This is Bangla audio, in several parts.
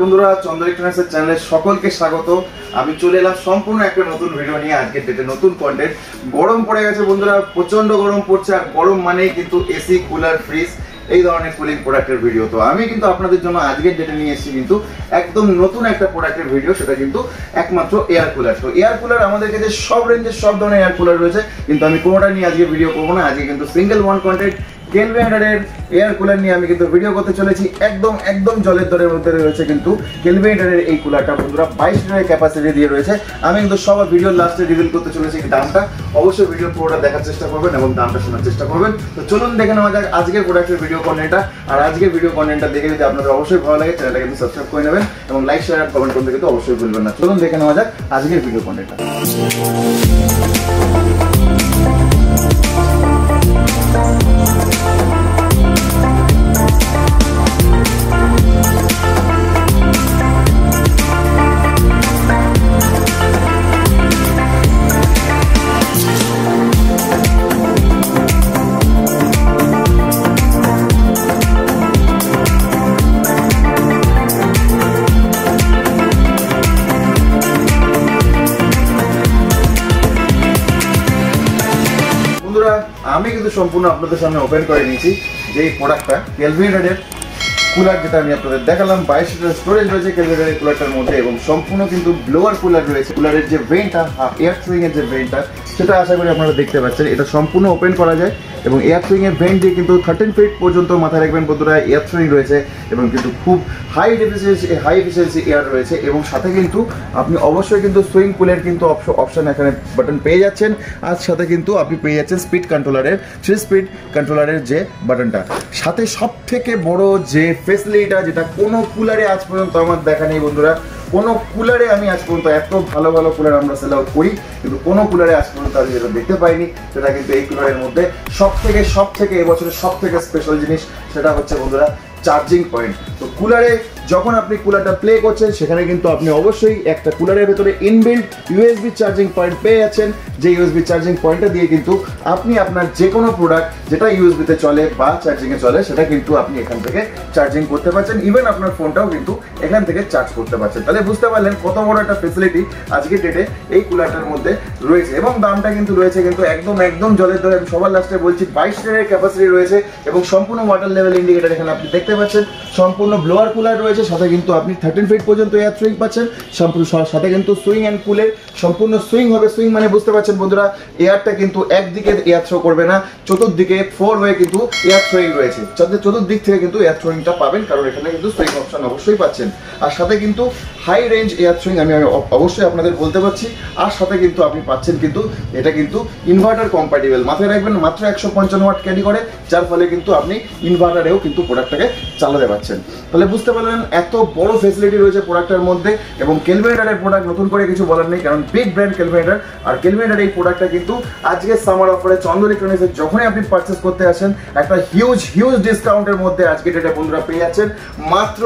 বন্ধুরা, চন্দ্র ইলেকট্রনিক্সের চ্যানেলে সকলকে স্বাগত। আমি চলে এলাম সম্পূর্ণ একটা নতুন ভিডিও নিয়ে। আজকের ডেটে নতুন কন্টেন্ট গরম পড়ে গেছে বন্ধুরা প্রচণ্ড গরম পড়ছে, আর গরম মানেই কিন্তু এসি কুলার ফ্রিজ এই ধরনের কুলিং প্রোডাক্টের ভিডিও তো আমি কিন্তু আপনাদের জন্য আজকের ডেটে নিয়ে এসেছি কিন্তু একদম নতুন একটা প্রোডাক্টের ভিডিও সেটা কিন্তু একমাত্র এয়ার কুলার তো এয়ার কুলার আমাদের কাছে সব রেঞ্জের সব ধরনের এয়ার কুলার রয়েছে, কিন্তু আমি কোনোটা নিয়ে আজকে ভিডিও করব না। আজকে কিন্তু সিঙ্গেল ওয়ান কন্টেন্ট কেলভিনেটারের এয়ার কুলার নিয়ে আমি কিন্তু ভিডিও করতে চলেছি। একদম একদম জলের দরের মধ্যে রয়েছে কিন্তু কেলভিনেটারের এই কুলারটা। বন্ধুরা, বাইশ লিটারের ক্যাপাসিটি দিয়ে রয়েছে। আমি কিন্তু সবার ভিডিও লাস্টে রিভিল করতে চলেছি দামটা। অবশ্যই ভিডিও পুরোটা দেখার চেষ্টা করবেন এবং দামটা শোনার চেষ্টা করবেন। তো চলুন দেখে নেওয়া যাক আজকের প্রোডাক্টের ভিডিও কন্টেন্টটা আর আজকের ভিডিও কন্টেন্টটা দেখে যদি আপনাদের অবশ্যই ভালো লাগে চ্যানেলটা কিন্তু সাবস্ক্রাইব করে নেবেন এবং লাইক শেয়ার আর কমেন্ট করতে কিন্তু অবশ্যই ভুলবেন না। চলুন দেখে নেওয়া যাক আজকের ভিডিও কন্টেন্টটা কিন্তু সম্পূর্ণ আপনাদের সামনে ওপেন করে নিয়েছি যে এই প্রোডাক্টটা কেলভিনেটারের কুলার যেটা আমি আপনাদের দেখালাম, বাইশ লিটার স্টোরেজ রয়েছে কেলভিনেটারের কুলারটার মধ্যে এবং সম্পূর্ণ কিন্তু ব্লোয়ার কুলার রয়েছে। কুলারের যে ভেন্টটা এয়ার সুইং এর যে ভেন্টটা সেটা আশা করি আপনারা দেখতে পাচ্ছেন। এটা সম্পূর্ণ ওপেন করা যায়। এবং এয়ার এর ভেন্ট দিয়ে কিন্তু থার্টিন ফিট পর্যন্ত মাথায় রাখবেন বন্ধুরা, এয়ার সুইং রয়েছে এবং কিন্তু খুব high efficiency high efficiency air রয়েছে এবং সাথে কিন্তু আপনি অবশ্যই কিন্তু সুইং পুলের কিন্তু অপশন এখানে বাটন পেয়ে যাচ্ছেন। আর সাথে কিন্তু আপনি পেয়ে যাচ্ছেন স্পিড কন্ট্রোলারের থ্রি স্পিড কন্ট্রোলারের যে বাটনটা সাথে সব থেকে বড় যে ফেসিলিটিটা যেটা কোনো কুলারে আজ পর্যন্ত আমার দেখা নেই বন্ধুরা কোনো কুলারে আমি আজ পর্যন্ত এত ভালো ভালো কুলার আমরা সেল আউট করি, কিন্তু কোনো কুলারে আজ পর্যন্ত আমি যেটা দেখতে পাইনি, সেটা কিন্তু এই কুলারের মধ্যে সব থেকে সব থেকে এবছরের সব থেকে স্পেশাল জিনিস, সেটা হচ্ছে বন্ধুরা চার্জিং পয়েন্ট তো কুলারে যখন আপনি কুলারটা প্লে করছেন, সেখানে কিন্তু আপনি অবশ্যই একটা কুলারের ভেতরে ইনবিল্ড ইউএসবি চার্জিং পয়েন্ট পেয়ে যাচ্ছেন। যে ইউএসবি চার্জিং পয়েন্টটা দিয়ে কিন্তু আপনি আপনার যে কোনো প্রোডাক্ট যেটা ইউএসবিতে চলে বা চার্জিংয়ে চলে, সেটা কিন্তু আপনি এখান থেকে চার্জিং করতে পারছেন। ইভেন আপনার ফোনটাও কিন্তু এখান থেকে চার্জ করতে পারছেন। তাহলে বুঝতে পারলেন কত বড় একটা ফেসিলিটি আজকের ডেটে এই কুলারটার মধ্যে রয়েছে। এবং দামটা কিন্তু রয়েছে কিন্তু একদম একদম জলের দরে। আমি সবার লাস্টে বলছি, বাইশ ক্যাপাসিটি রয়েছে এবং সম্পূর্ণ ওয়াটার লেভেল ইন্ডিকেটার এখানে আপনি দেখতে পাচ্ছেন, সম্পূর্ণ ব্লোয়ার কুলার রয়েছে, সাথে কিন্তু আপনি থার্টিন ফিট পর্যন্ত এয়ার সুইং পাচ্ছেন, সম্পূর্ণ সাথে কিন্তু সুইং অ্যান্ড কুলের সম্পূর্ণ সুইং হবে সুইং মানে বুঝতে পারছেন বন্ধুরা এয়ারটা কিন্তু একদিকে এয়ার থ্রো করবে না, চতুর্দিকে ফোর হয়ে কিন্তু এয়ার থ্রোয়িং রয়েছে। যাতে চতুর্দিক থেকে কিন্তু এয়ার থ্রোয়িংটা পাবেন, কারণ এখানে কিন্তু সুইং অপশন অবশ্যই পাচ্ছেন। আর সাথে কিন্তু হাই রেঞ্জ এয়ার আমি আমি অবশ্যই আপনাদের বলতে পারছি, আর সাথে কিন্তু আপনি পাচ্ছেন কিন্তু, এটা কিন্তু ইনভার্টার কম্প্যাটিবল মাথায় রাখবেন, মাত্র একশো পঞ্চান্ন ওয়াট ক্যারি করে, যার ফলে কিন্তু আপনি ইনভার্টারেও কিন্তু প্রোডাক্টটাকে চালাতে পারছেন। তাহলে বুঝতে পারলেন এত বড় ফেসিলিটি রয়েছে প্রোডাক্টের মধ্যে এবং কেলভিনেটারের প্রোডাক্ট নতুন করে কিছু বলার নেই, কারণ বিগ ব্র্যান্ড কেলভিনেটার আর কেলভিনেটার এই প্রোডাক্টটা কিন্তু আজকে সামার অফারে চন্দ্র ইলেকট্রনিক্সের যখনই আপনি পারচেস করতে আসেন, একটা হিউজ হিউজ ডিসকাউন্টের মধ্যে আজকে ডেটে বন্ধুরা পেয়ে যাচ্ছেন। মাত্র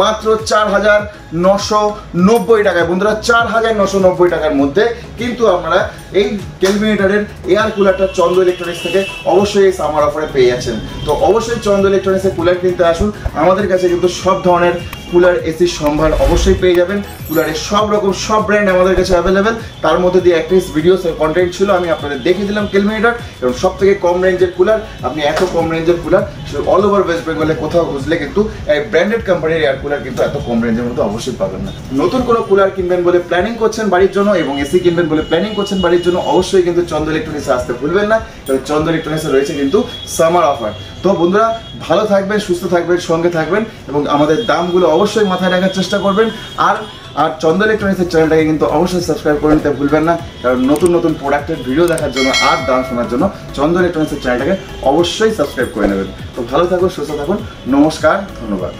মাত্র চার হাজার নশো নব্বই টাকায়। বন্ধুরা, চার হাজার নশো নব্বই টাকার মধ্যে কিন্তু আমরা এই ক্যালকুলেটারের এয়ার কুলারটা চন্দ্র ইলেকট্রনিক্স থেকে অবশ্যই এই সামার অফারে পেয়ে যাচ্ছেন। তো অবশ্যই চন্দ্র ইলেকট্রনিক্সের কুলার কিনতে আসুন। আমাদের কাছে কিন্তু সব ধরনের কুলার এসির সম্ভার অবশ্যই পেয়ে যাবেন। কুলারের সব রকম সব ব্র্যান্ড আমাদের কাছে অ্যাভেলেবেল তার মধ্যে দিয়ে একটা ভিডিও কন্টেন্ট ছিল, আমি আপনাদের দেখিয়ে দিলাম কেলমিটার এবং সব থেকে কম রেঞ্জের কুলার, আপনি এত কম রেঞ্জের কুলার অল ওভার ওয়েস্ট বেঙ্গলে কোথাও খুঁজলে কিন্তু এই ব্র্যান্ডেড কোম্পানির এয়ার কুলার কিন্তু এত কম রেঞ্জের মধ্যে অবশ্যই পাবেন না। নতুন কোনো কুলার কিনবেন বলে প্ল্যানিং করছেন বাড়ির জন্য এবং এসি কিনবেন বলে প্ল্যানিং করছেন বাড়ির জন্য, অবশ্যই কিন্তু চন্দ্র ইলেকট্রনিক্সে আসতে ভুলবেন না। কারণ চন্দ্র ইলেকট্রনিক্সে রয়েছে কিন্তু সামার অফার তো বন্ধুরা, ভালো থাকবেন, সুস্থ থাকবেন, সঙ্গে থাকবেন এবং আমাদের দামগুলো অবশ্যই মাথায় রাখার চেষ্টা করবেন। আর আর চন্দ্র ইলেকট্রনিক্সের চ্যানেলটাকে কিন্তু অবশ্যই সাবস্ক্রাইব করে নিতে ভুলবেন না, কারণ নতুন নতুন প্রোডাক্টের ভিডিও দেখার জন্য আর দাম শোনার জন্য চন্দ্র ইলেকট্রনিক্সের চ্যানেলটাকে অবশ্যই সাবস্ক্রাইব করে নেবেন। তো ভালো থাকুন, সুস্থ থাকুন, নমস্কার, ধন্যবাদ।